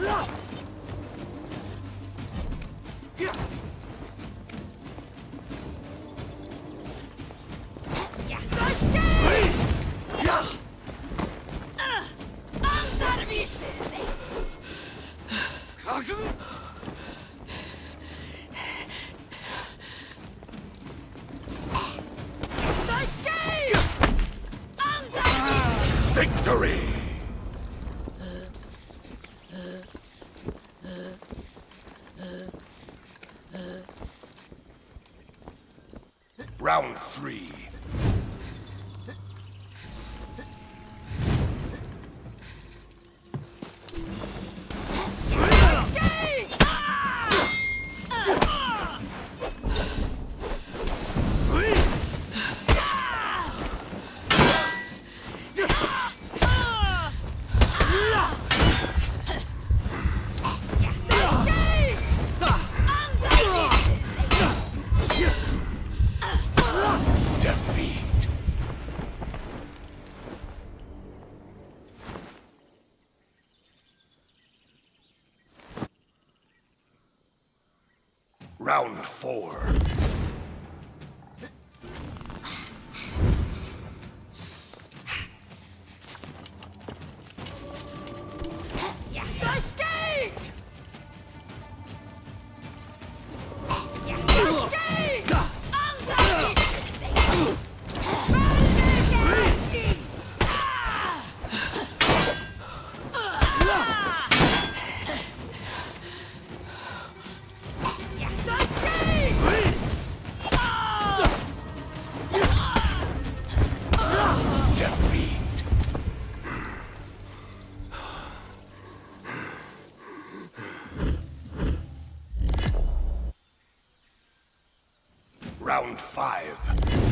Yeah. Round three. Round four. Round five.